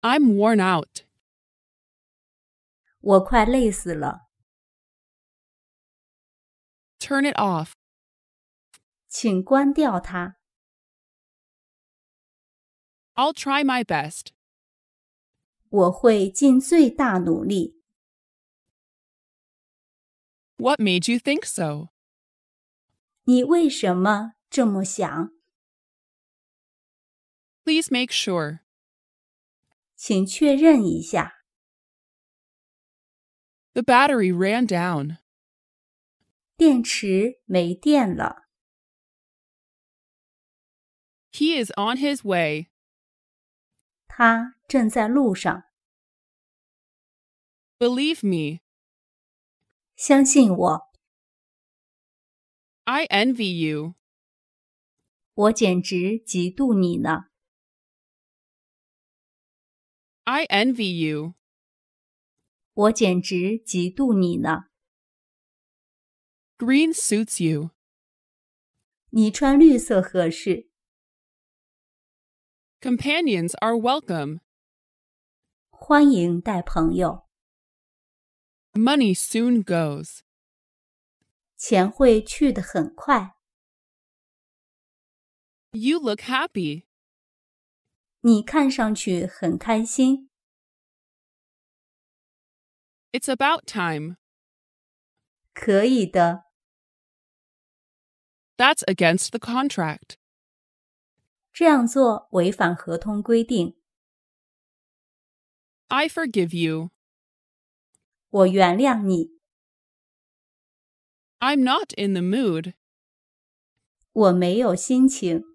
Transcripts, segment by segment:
I'm worn out. 我快累死了， Turn it off. 请关掉它。 I'll try my best. 我会尽最大努力。 What made you think so? 你为什么这么想？ Please make sure. 请确认一下。 The battery ran down. 电池没电了， He is on his way. 他正在路上。 Believe me, 相信我， I envy you. 我简直嫉妒你呢。 I envy you. 我简直嫉妒你呢。 Green suits you. 你穿绿色合适， Companions are welcome. 欢迎带朋友， Money soon goes. 钱会去得很快。 You look happy. 你看上去很开心， It's about time. 可以的。 That's against the contract. 这样做违反合同规定， I forgive you. 我原谅你。 I'm not in the mood. 我没有心情，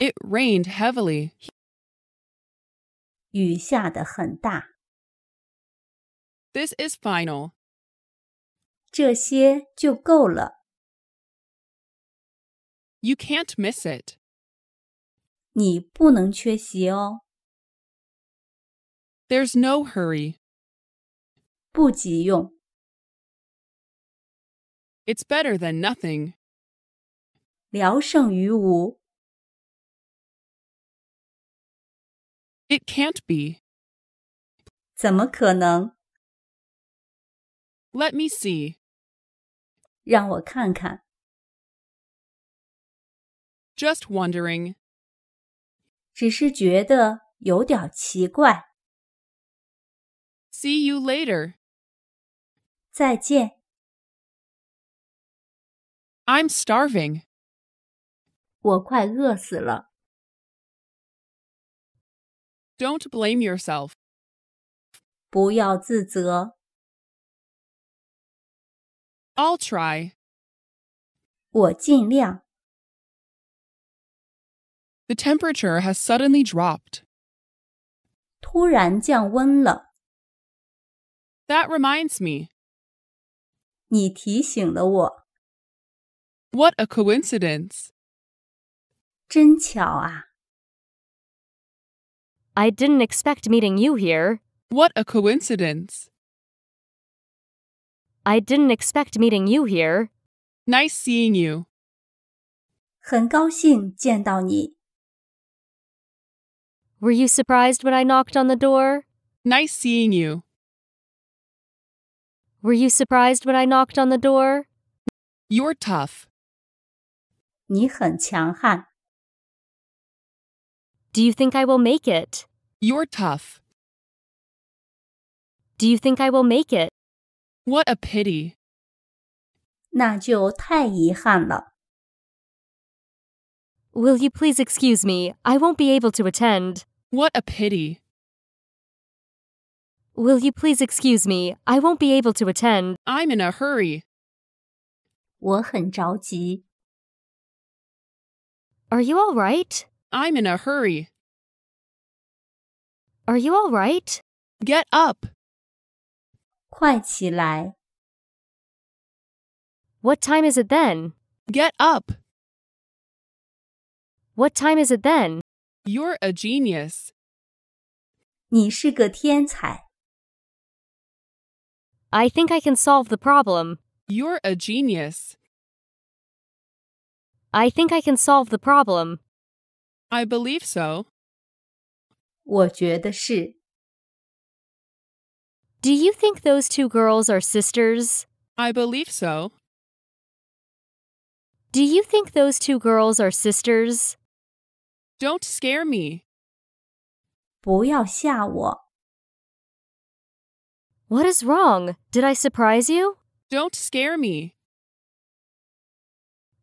It rained heavily. 雨下得很大， This is final. 这些就够了。 You can't miss it. 你不能缺席哦， There's no hurry. 不急用， It's better than nothing. 聊胜于无。 It can't be. 怎么可能？ Let me see. 让我看看， Just wondering. 只是觉得有点奇怪。 See you later. 再见， I'm starving. 我快饿死了。 Don't blame yourself. 不要自责， I'll try. 我尽量。 The temperature has suddenly dropped. 突然降温了， That reminds me. 你提醒了我， What a coincidence. 真巧啊！ I didn't expect meeting you here. What a coincidence. I didn't expect meeting you here. Nice seeing you. 很高兴见到你。 Were you surprised when I knocked on the door? Nice seeing you. Were you surprised when I knocked on the door? You're tough. 你很强悍， Do you think I will make it? You're tough. Do you think I will make it? What a pity. 那就太遗憾了。 Will you please excuse me? I won't be able to attend. What a pity. Will you please excuse me? I won't be able to attend. I'm in a hurry. 我很着急， Are you all right? I'm in a hurry. Are you all right? Get up. 快起来！ What time is it then? Get up. What time is it then? You're a genius. 你是个天才， I think I can solve the problem. You're a genius. I think I can solve the problem. I believe so. 我觉得是。 Do you think those two girls are sisters? I believe so. Do you think those two girls are sisters? Don't scare me. 不要吓我， What is wrong? Did I surprise you? Don't scare me.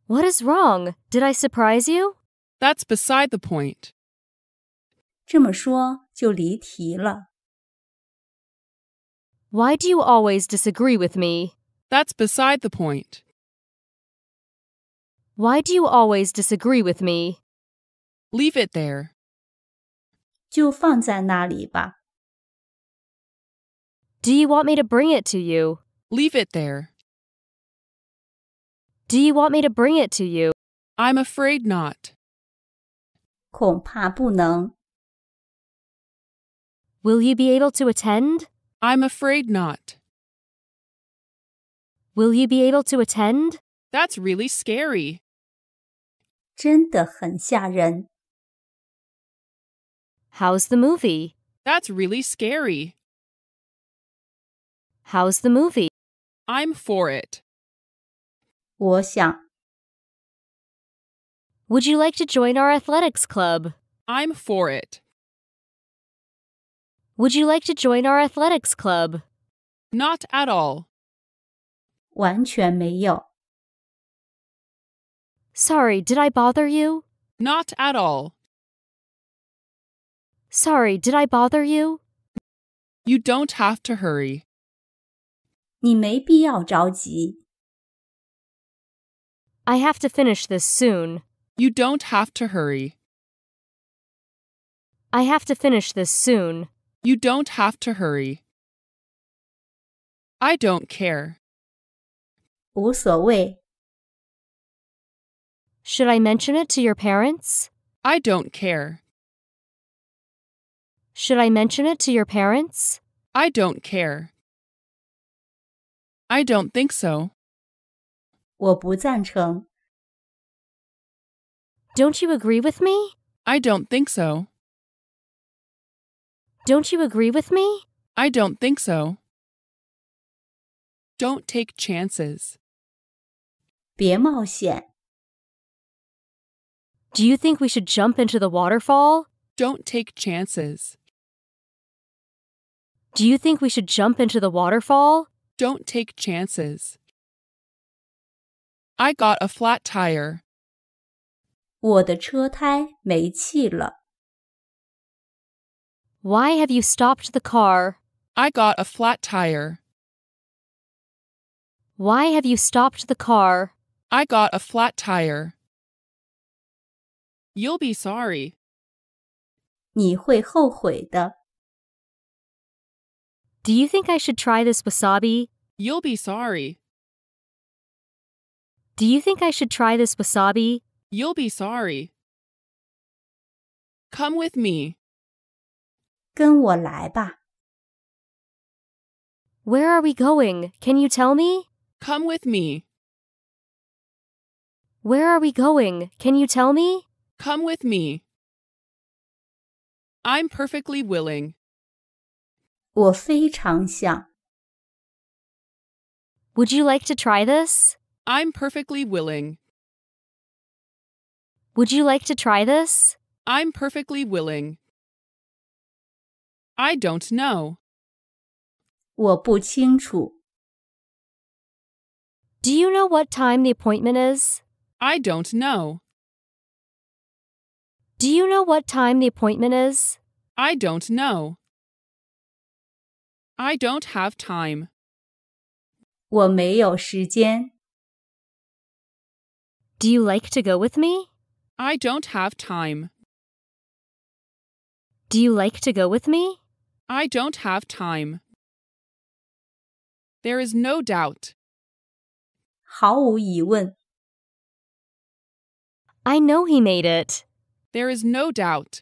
What is wrong? Did I surprise you? That's beside the point. 这么说就离题了。 Why do you always disagree with me? That's beside the point. Why do you always disagree with me? Leave it there. 就放在那里吧。 Do you want me to bring it to you? Leave it there. Do you want me to bring it to you? I'm afraid not. 恐怕不能。 Will you be able to attend? I'm afraid not. Will you be able to attend? That's really scary. 真的很吓人。 How's the movie? That's really scary. How's the movie? I'm for it. 我想， Would you like to join our athletics club? I'm for it. Would you like to join our athletics club? Not at all. 完全没有。 Sorry, did I bother you? Not at all. Sorry, did I bother you? You don't have to hurry. 你没必要着急。 I have to finish this soon. You don't have to hurry. I have to finish this soon. You don't have to hurry. I don't care. 无所谓。 Should I mention it to your parents? I don't care. Should I mention it to your parents? I don't care. I don't think so. 我不赞成。 Don't you agree with me? I don't think so. Don't you agree with me? I don't think so. Don't take chances. 别冒险。 Do you think we should jump into the waterfall? Don't take chances. Do you think we should jump into the waterfall? Don't take chances. I got a flat tire. 我的车胎没气了。 Why have you stopped the car? I got a flat tire. Why have you stopped the car? I got a flat tire. You'll be sorry. 你会后悔的。 Do you think I should try this wasabi? You'll be sorry. Do you think I should try this wasabi? You'll be sorry. Come with me. 跟我来吧。 Where are we going? Can you tell me? Come with me. Where are we going? Can you tell me? Come with me. I'm perfectly willing. 我非常想。 Would you like to try this? I'm perfectly willing. Would you like to try this? I'm perfectly willing. I don't know. 我不清楚。 Do you know what time the appointment is? I don't know. Do you know what time the appointment is? I don't know. I don't have time. 我没有时间。 Do you like to go with me? I don't have time. Do you like to go with me? I don't have time. There is no doubt. 毫无疑问， I know he made it. There is no doubt.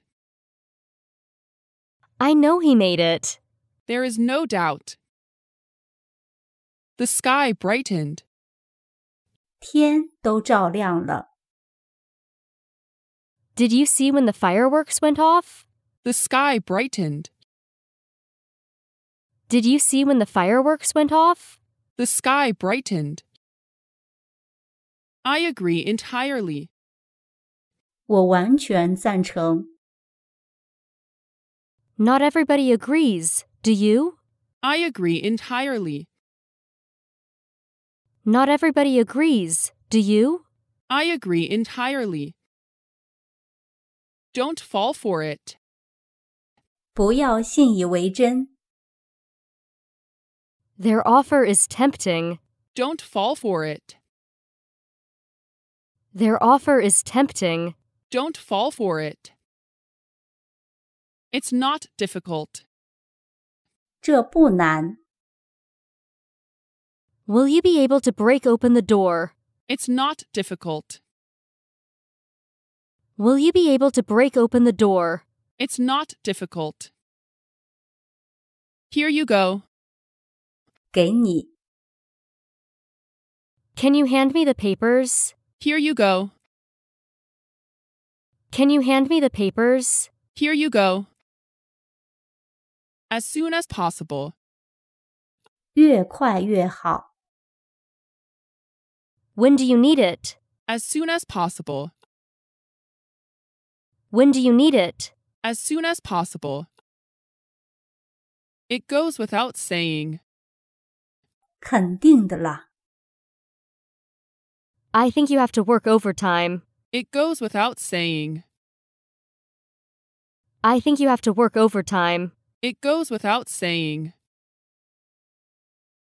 I know he made it. There is no doubt. The sky brightened. 天都照亮了。 Did you see when the fireworks went off? The sky brightened. Did you see when the fireworks went off? The sky brightened. I agree entirely. 我完全赞成。 Not everybody agrees, do you? I agree entirely. Not everybody agrees, do you? I agree entirely. Don't fall for it. 不要信以为真。 Their offer is tempting. Don't fall for it. Their offer is tempting. Don't fall for it. It's not difficult. 这不难。 Will you be able to break open the door? It's not difficult. Will you be able to break open the door? It's not difficult. Here you go. 给你。 Can you hand me the papers? Here you go. Can you hand me the papers? Here you go. As soon as possible. 越快越好。 When do you need it? As soon as possible. When do you need it? As soon as possible. It goes without saying. 肯定的啦。 I think you have to work overtime. It goes without saying. I think you have to work overtime. It goes without saying.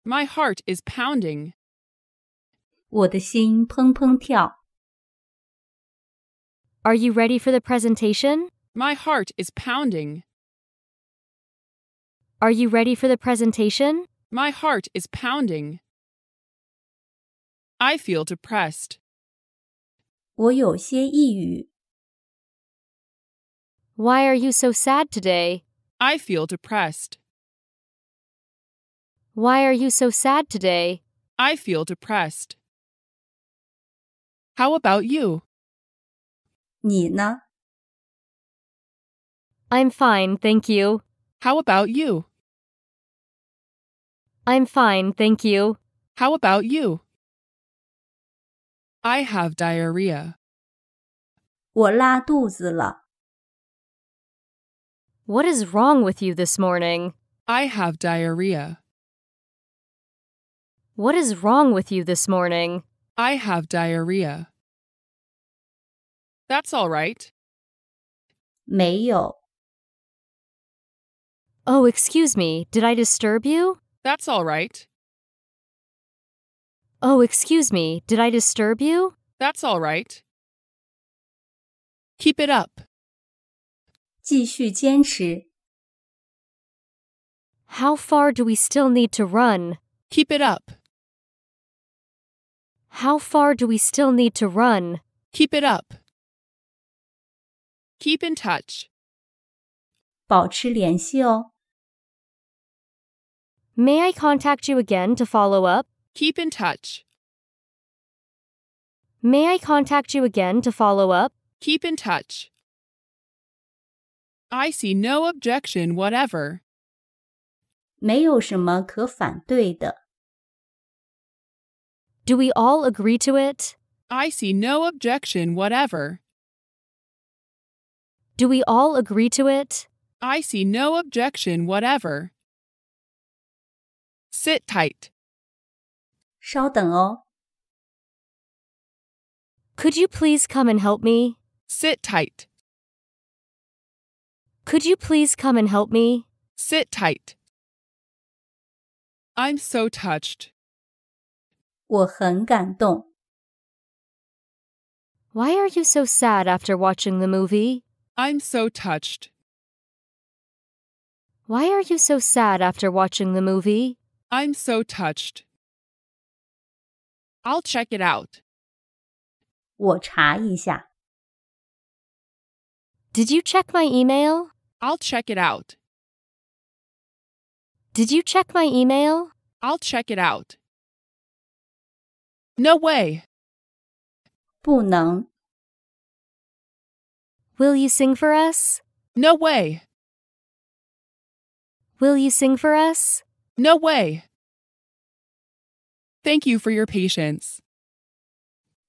My heart is pounding. 我的心砰砰跳。 Are you ready for the presentation? My heart is pounding. Are you ready for the presentation? My heart is pounding. I feel depressed. 我有些抑郁。 Why are you so sad today? I feel depressed. Why are you so sad today? I feel depressed. How about you? 你呢？ I'm fine, thank you. How about you? I'm fine, thank you. How about you? I have diarrhea. 我拉肚子了。 What is wrong with you this morning? I have diarrhea. What is wrong with you this morning? I have diarrhea. That's all right. 没有。 Oh, excuse me, did I disturb you? That's all right. Oh, excuse me, did I disturb you? That's all right. Keep it up. 继续坚持。 How far do we still need to run? Keep it up. How far do we still need to run? Keep it up. Keep in touch. 保持联系哦。 May I contact you again to follow up? Keep in touch. May I contact you again to follow up? Keep in touch. I see no objection whatever. 没有什么可反对的。 Do we all agree to it? I see no objection whatever. Do we all agree to it? I see no objection whatever. Sit tight. 稍等哦。 Could you please come and help me? Sit tight. Could you please come and help me? Sit tight. I'm so touched. 我很感动。 Why are you so sad after watching the movie? I'm so touched. Why are you so sad after watching the movie? I'm so touched. I'll check it out. 我查一下。 Did you check my email? I'll check it out. Did you check my email? I'll check it out. No way. 不能。 Will you sing for us? No way. Will you sing for us? No way. Thank you for your patience.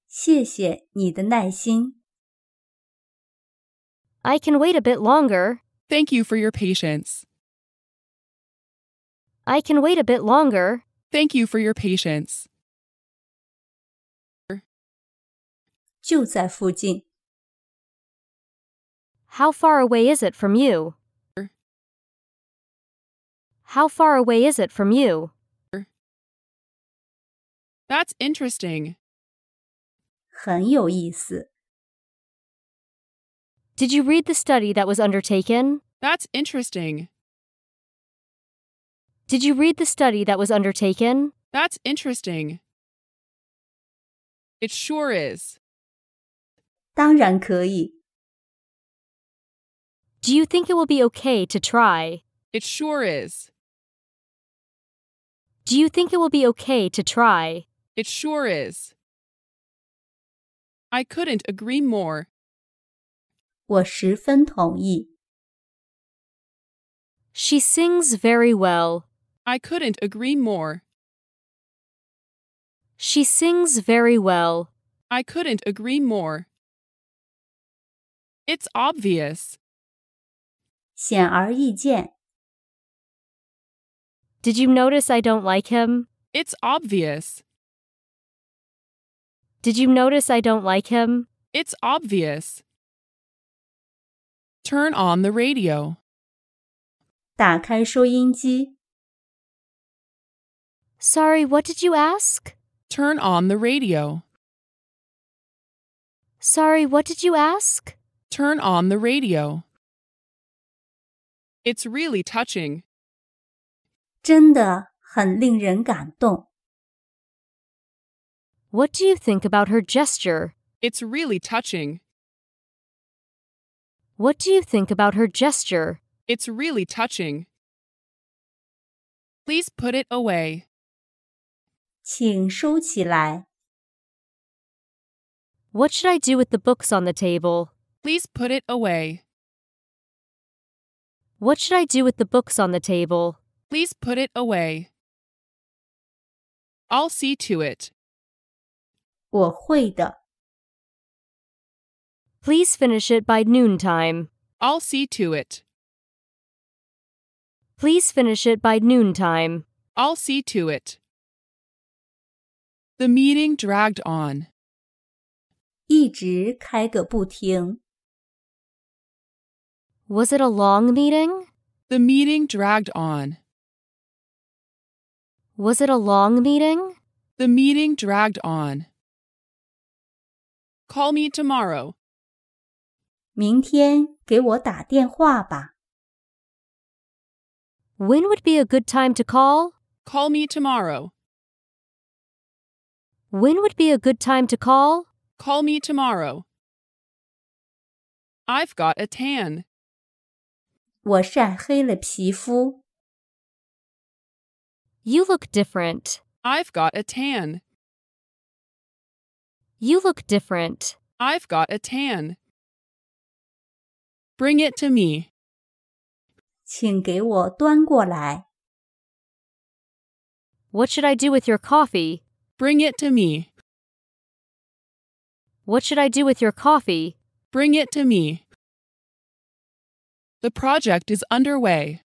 谢谢你的耐心。 I can wait a bit longer. Thank you for your patience. I can wait a bit longer. Thank you for your patience. 就在附近。 How far away is it from you? How far away is it from you? That's interesting. 很有意思。 Did you read the study that was undertaken? That's interesting. Did you read the study that was undertaken? That's interesting. It sure is. 当然可以。 Do you think it will be okay to try? It sure is. Do you think it will be okay to try? It sure is. I couldn't agree more. 我十分同意。 She sings very well. I couldn't agree more. She sings very well. I couldn't agree more. It's obvious. 显而易见。 Did you notice I don't like him? It's obvious. Did you notice I don't like him? It's obvious. Turn on the radio. 打开收音机。 Sorry, what did you ask? Turn on the radio. Sorry, what did you ask? Turn on the radio. It's really touching. 真的很令人感动。 What do you think about her gesture? It's really touching. What do you think about her gesture? It's really touching. Please put it away. 请收起来。 What should I do with the books on the table? Please put it away. What should I do with the books on the table? Please put it away. I'll see to it. 我会的。 Please finish it by noontime. I'll see to it. Please finish it by noontime. I'll see to it. The meeting dragged on. 一直开个不停。 Was it a long meeting? The meeting dragged on. Was it a long meeting? The meeting dragged on. Call me tomorrow. 明天给我打电话吧。 When would be a good time to call? Call me tomorrow. When would be a good time to call? Call me tomorrow. I've got a tan. 我晒黑了皮肤。 You look different. I've got a tan. You look different. I've got a tan. Bring it to me. 请给我端过来。 What should I do with your coffee? Bring it to me. What should I do with your coffee? Bring it to me. The project is underway.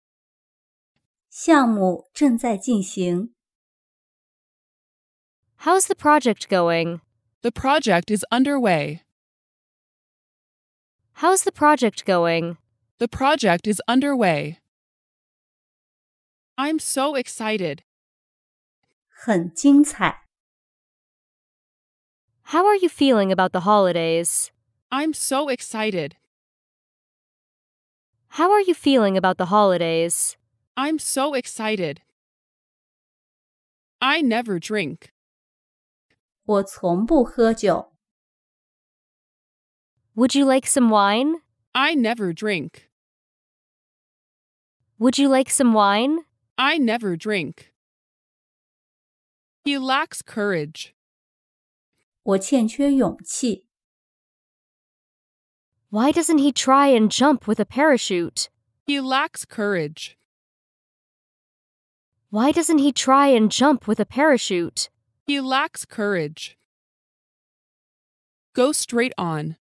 项目正在进行。 How's the project going? The project is underway. How's the project going? The project is underway. I'm so excited. 很精彩。 How are you feeling about the holidays? I'm so excited. How are you feeling about the holidays? I'm so excited. I never drink. 我从不喝酒。 Would you like some wine? I never drink. Would you like some wine? I never drink. He lacks courage. 我欠缺勇气。 Why doesn't he try and jump with a parachute? He lacks courage. Why doesn't he try and jump with a parachute? He lacks courage. Go straight on.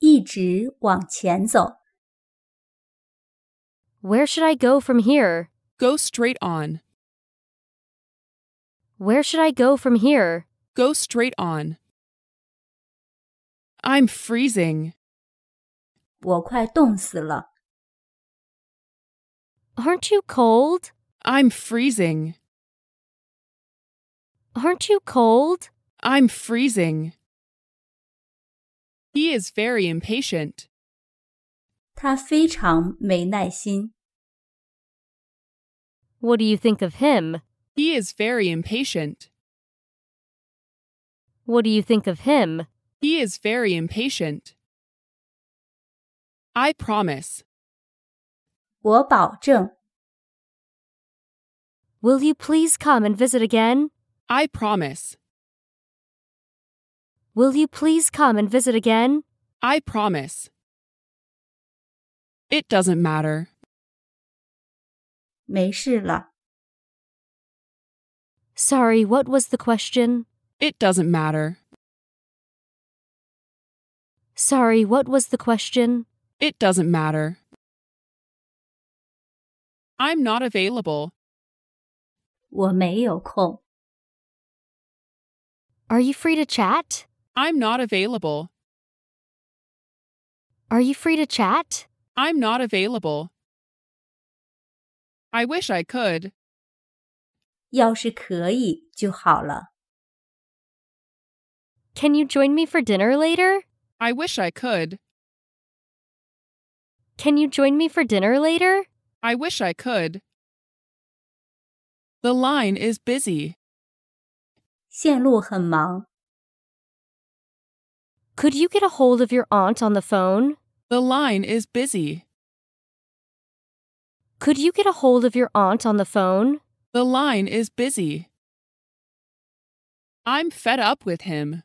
一直往前走。 Where should I go from here? Go straight on. Where should I go from here? Go straight on. I'm freezing. 我快冻死了。 Aren't you cold? I'm freezing. Aren't you cold? I'm freezing. He is very impatient. 他非常没耐心。 What do you think of him? He is very impatient. What do you think of him? He is very impatient. I promise. 我保证， Will you please come and visit again? I promise. Will you please come and visit again? I promise. It doesn't matter. 没事了。 Sorry, what was the question? It doesn't matter. Sorry, what was the question? It doesn't matter. I'm not available. 我没有空。 Are you free to chat? I'm not available. Are you free to chat? I'm not available. I wish I could. 要是可以就好了。 Can you join me for dinner later? I wish I could. Can you join me for dinner later? I wish I could. The line is busy. 线路很忙， Could you get a hold of your aunt on the phone? The line is busy. Could you get a hold of your aunt on the phone? The line is busy. I'm fed up with him.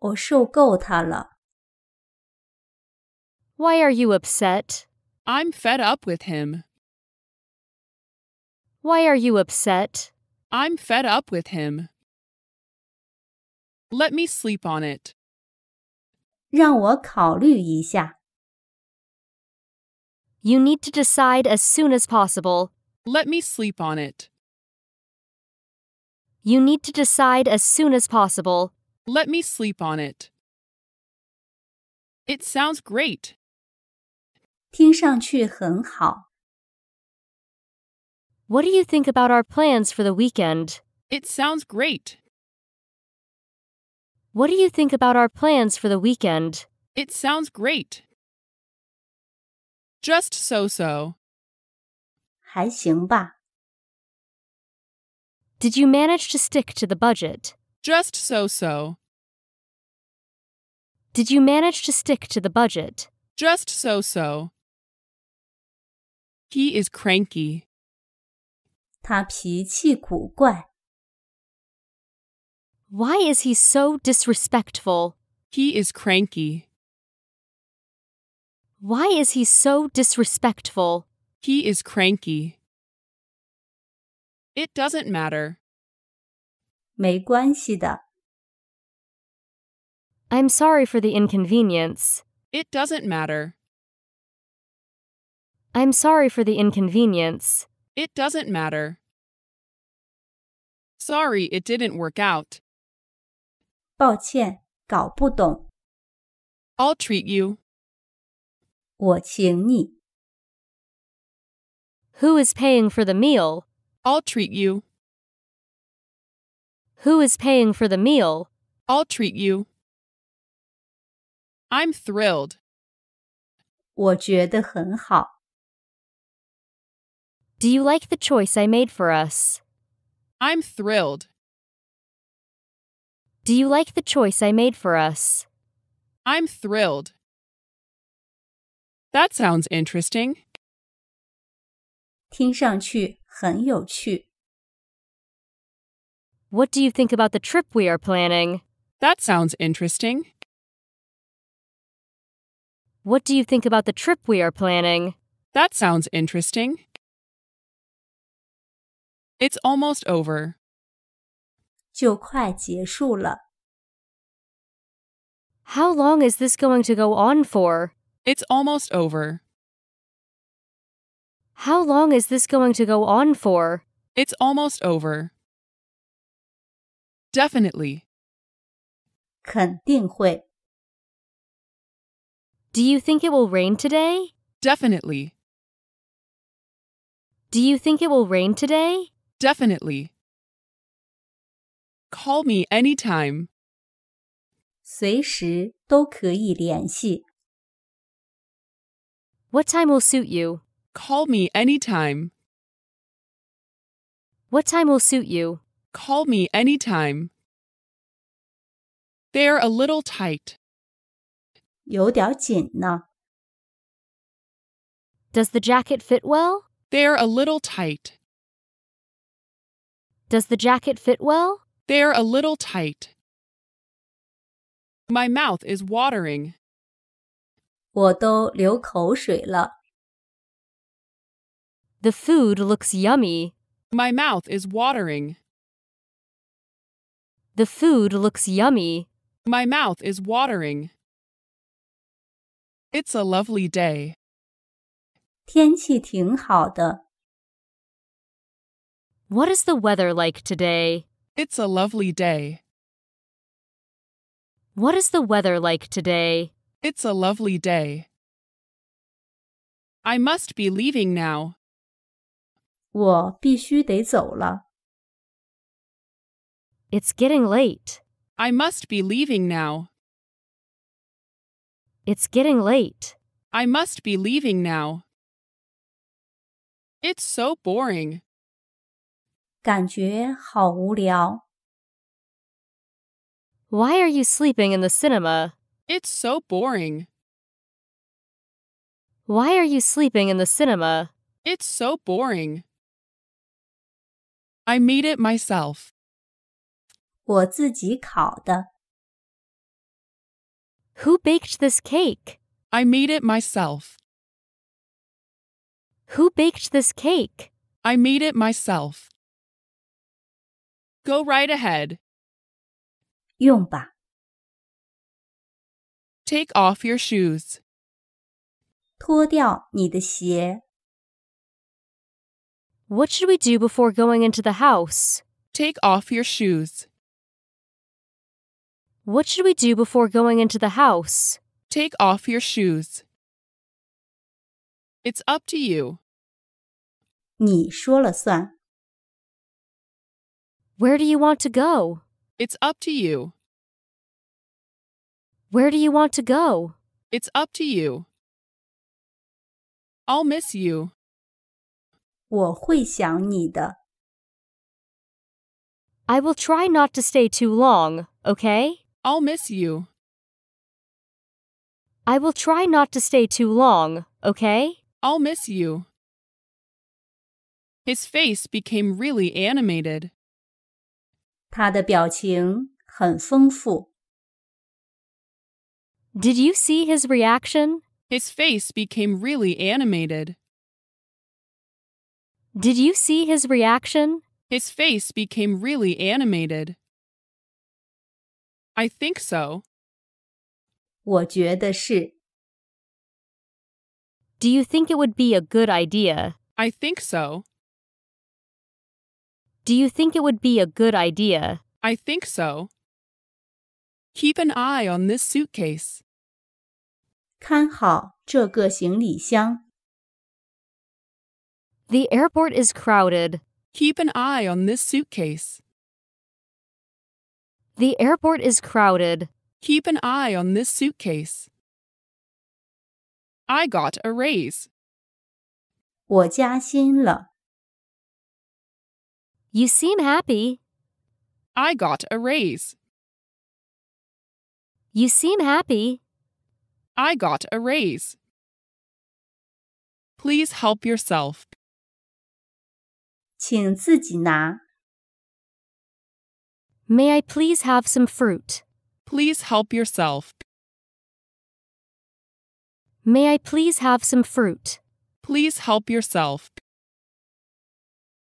我受够他了。 Why are you upset? I'm fed up with him. Why are you upset? I'm fed up with him. Let me sleep on it. 让我考虑一下。 You need to decide as soon as possible. Let me sleep on it. You need to decide as soon as possible. Let me sleep on it. It sounds great. 听上去很好。 What do you think about our plans for the weekend? It sounds great. What do you think about our plans for the weekend? It sounds great. Just so so. 还行吧。 Did you manage to stick to the budget? Just so so. Did you manage to stick to the budget? Just so so. He is cranky. 他脾气古怪， Why is he so disrespectful? He is cranky. Why is he so disrespectful? He is cranky. It doesn't matter. 没关系的。 I'm sorry for the inconvenience. It doesn't matter. I'm sorry for the inconvenience. It doesn't matter. Sorry it didn't work out. 抱歉，搞不懂。 I'll treat you. 我请你。 Who is paying for the meal? I'll treat you. Who is paying for the meal? I'll treat you. I'm thrilled. 我觉得很好。 Do you like the choice I made for us? I'm thrilled. Do you like the choice I made for us? I'm thrilled. That sounds interesting. 听上去很有趣。 What do you think about the trip we are planning? That sounds interesting. What do you think about the trip we are planning? That sounds interesting. It's almost over. 就快结束了。 How long is this going to go on for? It's almost over. How long is this going to go on for? It's almost over. Definitely. 肯定会。 Do you think it will rain today? Definitely. Do you think it will rain today? Definitely. Call me anytime. 随时都可以联系。 What time will suit you? Call me anytime. What time will suit you? Call me anytime. They're a little tight. 有点紧呢。 Does the jacket fit well? They're a little tight. Does the jacket fit well? They're a little tight. My mouth is watering. 我都流口水了。 The food looks yummy. My mouth is watering. The food looks yummy. My mouth is watering. It's a lovely day. 天气挺好的。 What is the weather like today? It's a lovely day. What is the weather like today? It's a lovely day. I must be leaving now. 我必须得走了。 It's getting late. I must be leaving now. It's getting late. I must be leaving now. It's so boring. 感觉好无聊。 Why are you sleeping in the cinema? It's so boring. Why are you sleeping in the cinema? It's so boring. I made it myself. 我自己烤的。 Who baked this cake? I made it myself. Who baked this cake? I made it myself. Go right ahead. 用吧。 Take off your shoes. 脱掉你的鞋。 What should we do before going into the house? Take off your shoes. What should we do before going into the house? Take off your shoes. It's up to you. 你说了算。 Where do you want to go? It's up to you. Where do you want to go? It's up to you. I'll miss you. 我会想你的。 I will try not to stay too long, okay? I'll miss you. I will try not to stay too long, okay? I'll miss you. His face became really animated. 他的表情很丰富。 Did you see his reaction? His face became really animated. Did you see his reaction? His face became really animated. I think so. 我觉得是。 Do you think it would be a good idea? I think so. Do you think it would be a good idea? I think so. Keep an eye on this suitcase. 看好这个行李箱。 The airport is crowded. Keep an eye on this suitcase. The airport is crowded. Keep an eye on this suitcase. I got a raise. 我加薪了。 You seem happy. I got a raise. You seem happy. I got a raise. Please help yourself. 请自己拿。 May I please have some fruit? Please help yourself. May I please have some fruit? Please help yourself.